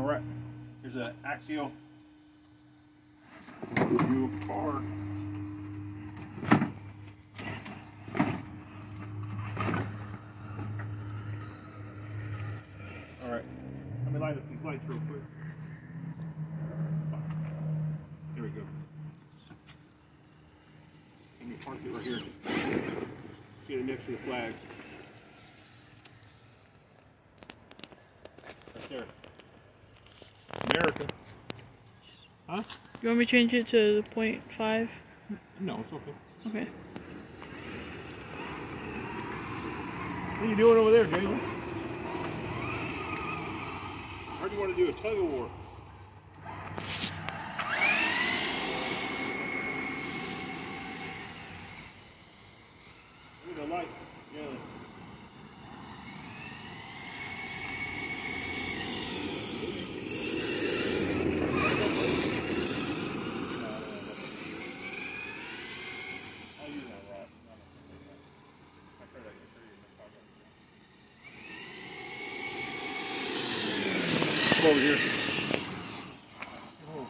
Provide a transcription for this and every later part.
All right, here's an axial view apart. All right, let me light up these lights real quick. Here we go. Let me park it right here. Get it next to the flag. Right there. America. Huh? You want me to change it to point five? No, it's okay. Okay. What are you doing over there, Jalen? Or do you want to do a tug of war? Look at the lights. Yeah. I'll use that rod. I tried to show you in the pocket. Come over here. Oh,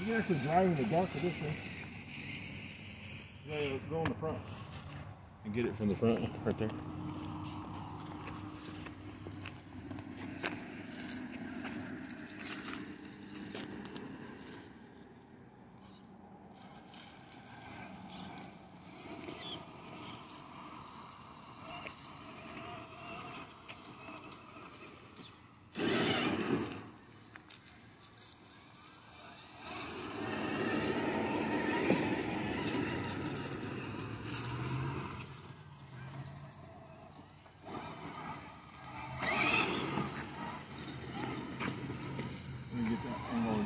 You can actually drive in the dark with this thing. You gotta go in the front. And get it from the front, right there. Let me get that angle.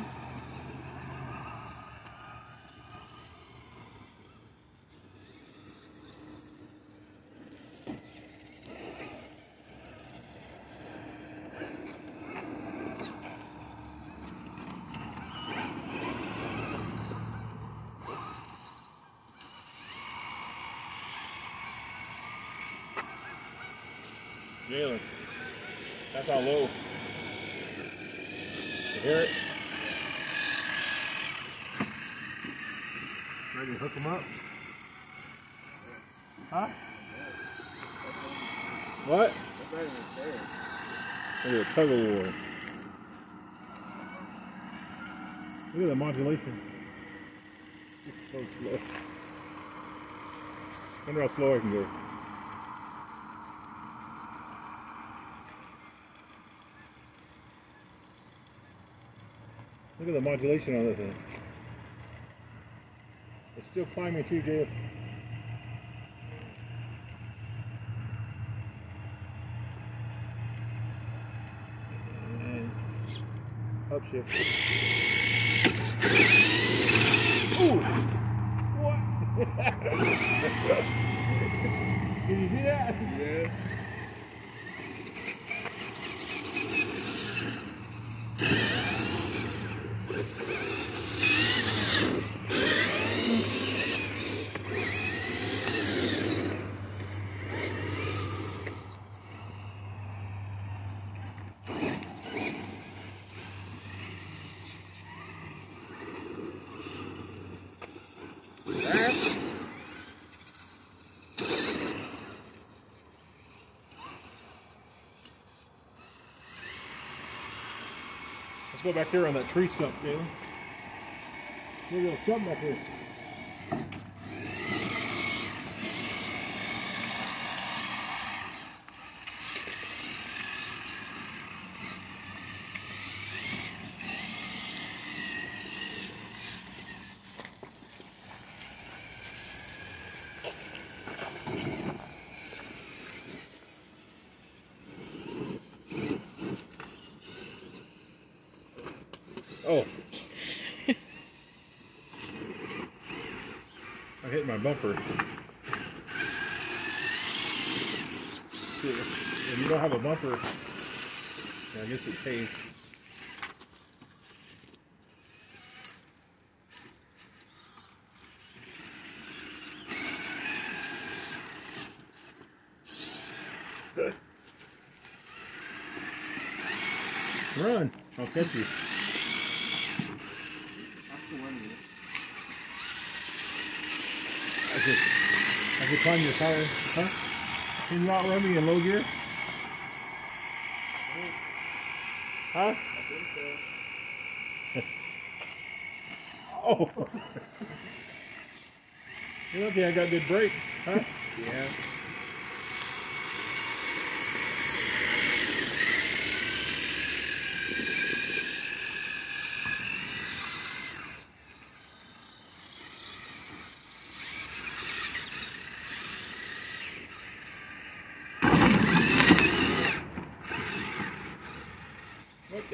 Jalen, that's how low. You hear it? Ready to hook them up? Huh? What? Look at the tug of war. Look at the modulation. It's so slow. wonder how slow I can go. Look at the modulation on this thing. It's still climbing too, Jay. And upshift. Ooh! What? Did you see that? Yeah. Go back there on that tree stump, Jalen. Look at the stump back there. Oh. I hit my bumper. See, if you don't have a bumper, I guess it pays. Run. I'll catch you. I could, I could climb your tire. Huh? Can you outrun me in low gear? Huh? oh. You're lucky I got good brakes, huh? Yeah.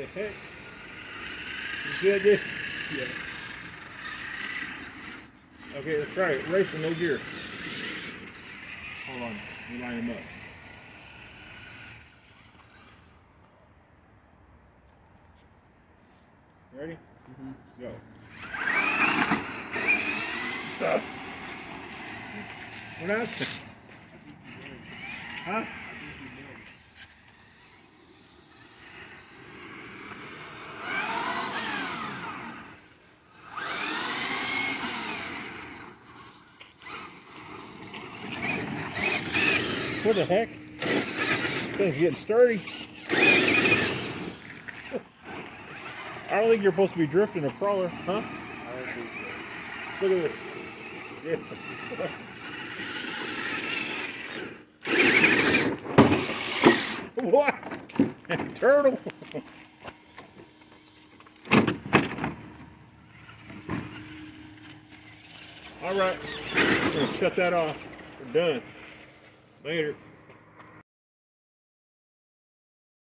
The heck? You good this? Yeah. Okay, let's try it. Race no gear. Hold on. Let me line him up. Ready? Mhm. Go. Stop. What happened? Huh? What the heck? Thing's getting sturdy. I don't think you're supposed to be drifting a crawler, huh? I don't think so. Look at this. Yeah. what? Turtle. All right. Shut that off. We're done. Later.